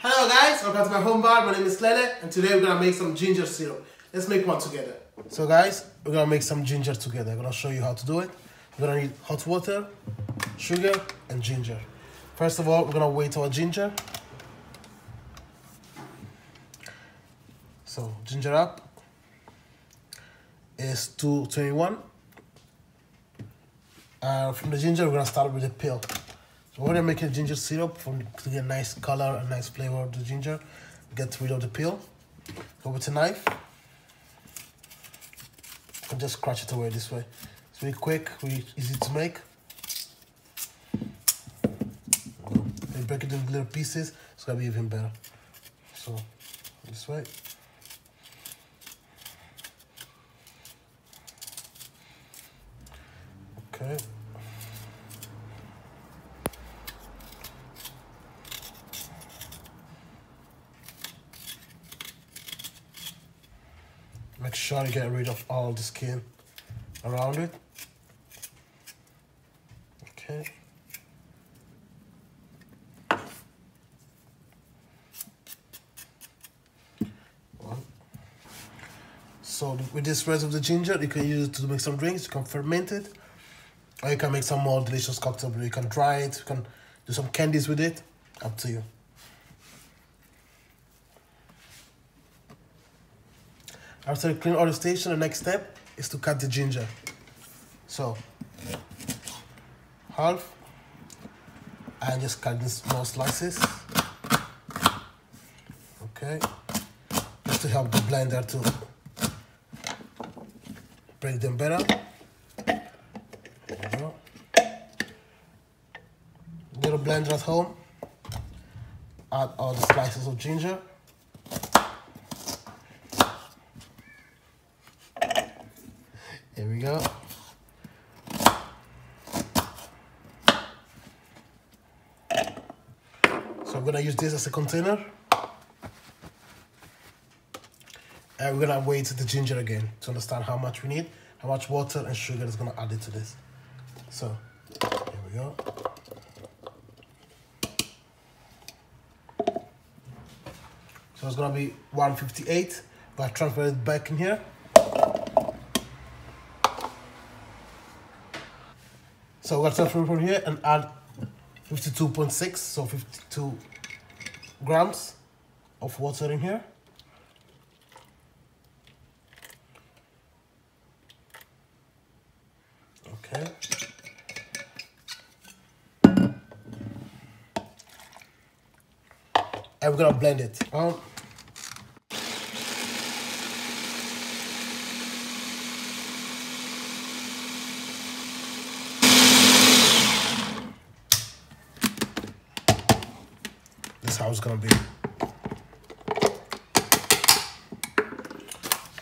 Hello guys, welcome to my home bar. My name is Lele and today we're gonna make some ginger syrup. Let's make one together. So guys, we're gonna make some ginger together. I'm gonna show you how to do it. We're gonna need hot water, sugar, and ginger. First of all, we're gonna weight our ginger. So ginger up is 221. Uh, from the ginger, we're gonna start with the pill. So when you're making ginger syrup for, to get a nice color and nice flavor of the ginger, get rid of the peel. Go with a knife and just scratch it away this way. It's really quick, really easy to make. You break it into little pieces, it's gonna be even better. So this way. Okay. Make sure you get rid of all the skin around it. Okay. One. So with this rest of the ginger, you can use it to make some drinks. You can ferment it, or you can make some more delicious cocktail. You can dry it. You can do some candies with it. Up to you. After you clean all the station, the next step is to cut the ginger. So, half, and just cut in small slices. Okay, just to help the blender to break them better. Little blender at home. Add all the slices of ginger. Here we go. So I'm gonna use this as a container. And we're gonna weight the ginger again to understand how much we need, how much water and sugar is gonna add it to this. So here we go. So it's gonna be 158, but I transfer it back in here. So we're gonna transfer from here and add 52.6, so 52 grams of water in here. Okay. And we're gonna blend it. Um, how it's gonna be.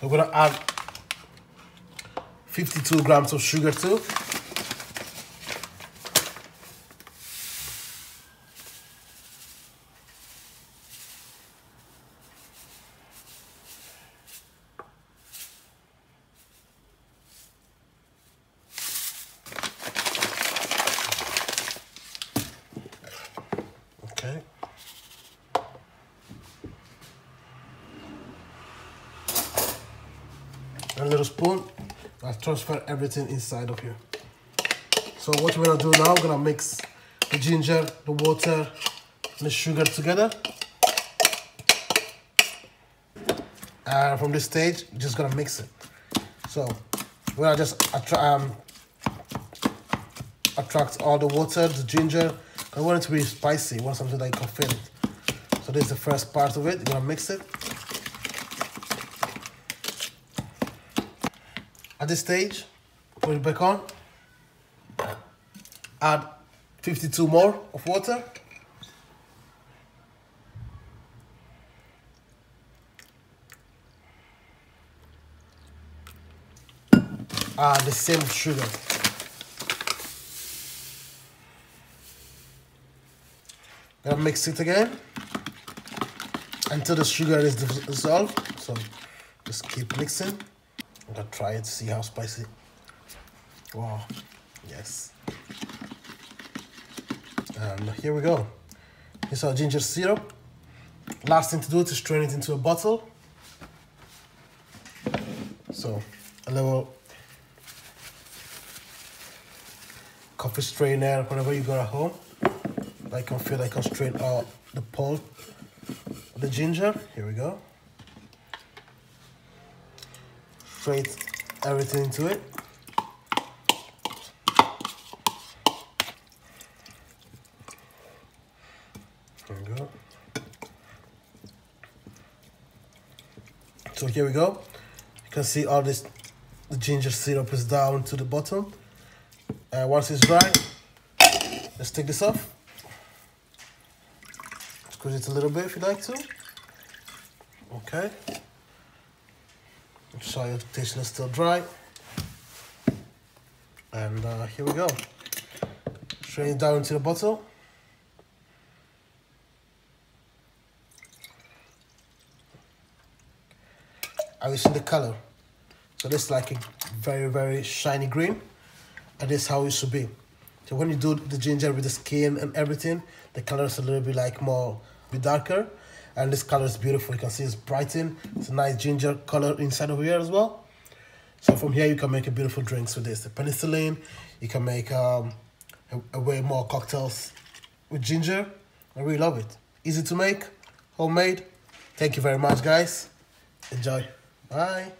We're gonna add 52 grams of sugar too. Okay. Little spoon. I'll transfer everything inside of here. So what we're gonna do now, we're gonna mix the ginger, the water, and the sugar together. And from this stage, just gonna mix it. So we're gonna just attra um, attract all the water, the ginger. I want it to be spicy. I want something feel it. So this is the first part of it. You're gonna mix it. At this stage, put it back on. Add 52 more of water. Add the same sugar. Gonna mix it again until the sugar is dissolved. So just keep mixing. I'm gonna try it, see how spicy. Wow, yes. And here we go. Here's our ginger syrup. Last thing to do is strain it into a bottle. So a little coffee strainer, whatever you got at home. I can feel I can strain out the pulp the ginger. Here we go. Straight everything into it. There we go. So here we go. You can see all this, the ginger syrup is down to the bottom. And once it's dry, let's take this off. Squeeze it a little bit if you like to. Okay. Show you the tasting is still dry. And uh, here we go. Strain it down into the bottle. Are you see the color? So this is like a very, very shiny green. And this is how it should be. So when you do the ginger with the skin and everything, the color is a little bit like more, bit darker. And this color is beautiful. You can see it's brightened. It's a nice ginger color inside of here as well. So from here, you can make a beautiful drinks with this. The penicillin, you can make um, a, a way more cocktails with ginger. I really love it. Easy to make, homemade. Thank you very much, guys. Enjoy. Bye.